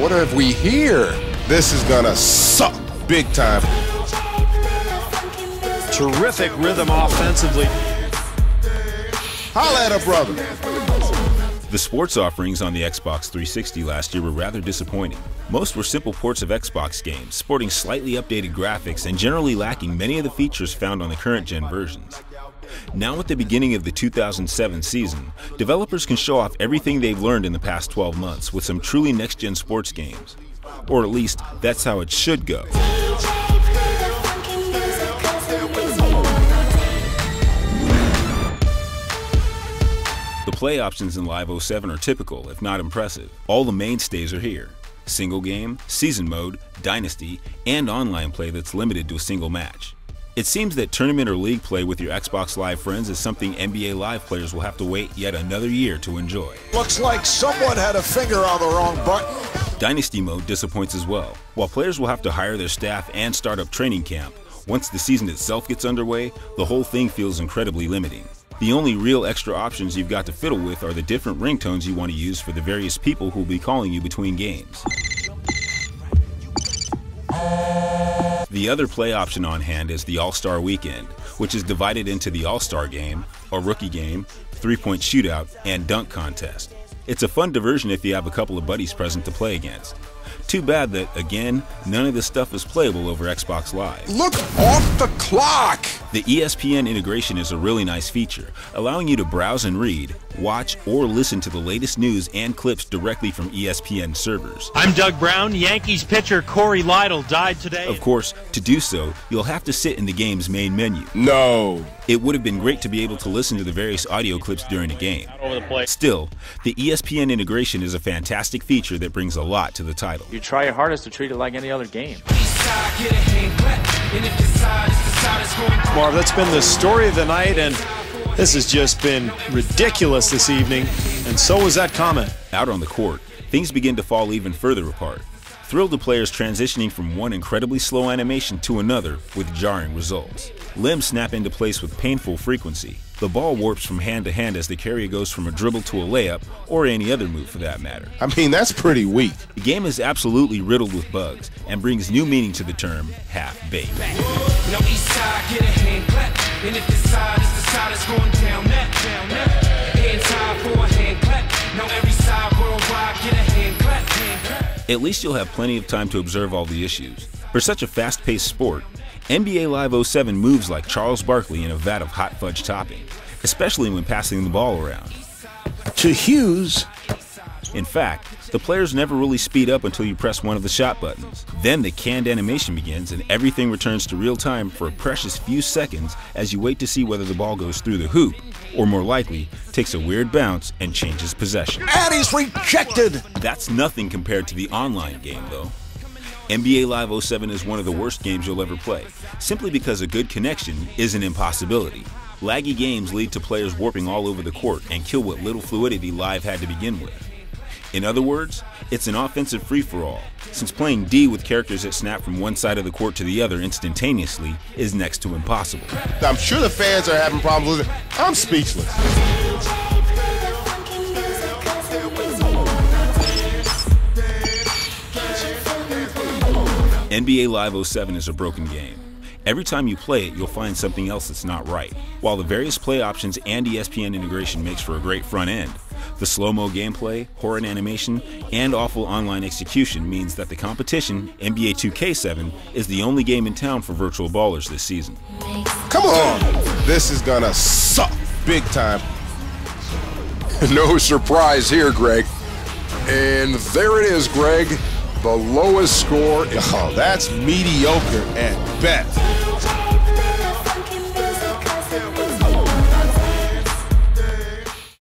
what have we here? This is gonna suck big time. Terrific rhythm offensively. Holla at a brother. The sports offerings on the Xbox 360 last year were rather disappointing. Most were simple ports of Xbox games, sporting slightly updated graphics and generally lacking many of the features found on the current gen versions. Now at the beginning of the 2007 season, developers can show off everything they've learned in the past 12 months with some truly next-gen sports games. Or at least, that's how it should go. The play options in Live 07 are typical, if not impressive. All the mainstays are here. Single game, season mode, dynasty, and online play that's limited to a single match. It seems that tournament or league play with your Xbox Live friends is something NBA Live players will have to wait yet another year to enjoy. Looks like someone had a finger on the wrong button. Dynasty mode disappoints as well. While players will have to hire their staff and start up training camp, once the season itself gets underway, the whole thing feels incredibly limiting. The only real extra options you've got to fiddle with are the different ringtones you want to use for the various people who will be calling you between games. The other play option on hand is the All Star Weekend, which is divided into the All Star Game, a rookie game, three point shootout, and dunk contest. It's a fun diversion if you have a couple of buddies present to play against. Too bad that, again, none of this stuff is playable over Xbox Live. Look off the clock! The ESPN integration is a really nice feature, allowing you to browse and read, watch, or listen to the latest news and clips directly from ESPN servers. I'm Doug Brown. Yankees pitcher Cory Lidle died today. Of course, to do so, you'll have to sit in the game's main menu. No. It would have been great to be able to listen to the various audio clips during a game. over the plate. Still, the ESPN integration is a fantastic feature that brings a lot to the title. You try your hardest to treat it like any other game. Marv, that's been the story of the night, and this has just been ridiculous this evening. And so was that comment. Out on the court, things begin to fall even further apart. Thrilled to players transitioning from one incredibly slow animation to another with jarring results. Limbs snap into place with painful frequency. The ball warps from hand to hand as the carrier goes from a dribble to a layup, or any other move for that matter. I mean, that's pretty weak. The game is absolutely riddled with bugs and brings new meaning to the term half baked. At least you'll have plenty of time to observe all the issues. For such a fast paced sport, NBA Live 07 moves like Charles Barkley in a vat of hot fudge topping, especially when passing the ball around. To Hughes, In fact, the players never really speed up until you press one of the shot buttons. Then the canned animation begins and everything returns to real time for a precious few seconds as you wait to see whether the ball goes through the hoop, or more likely, takes a weird bounce and changes possession. and he's rejected. That's nothing compared to the online game, though. NBA Live 07 is one of the worst games you'll ever play, simply because a good connection is an impossibility. Laggy games lead to players warping all over the court and kill what little fluidity Live had to begin with. In other words, it's an offensive free for all, since playing D with characters that snap from one side of the court to the other instantaneously is next to impossible. I'm sure the fans are having problems with it. I'm speechless. NBA Live 07 is a broken game. Every time you play it, you'll find something else that's not right. While the various play options and ESPN integration makes for a great front end, the slow mo gameplay, horrid animation, and awful online execution means that the competition, NBA 2K7, is the only game in town for virtual ballers this season. Come on. This is gonna suck big time. No surprise here, Greg. And there it is, Greg. The lowest score Oh, that's mediocre at best.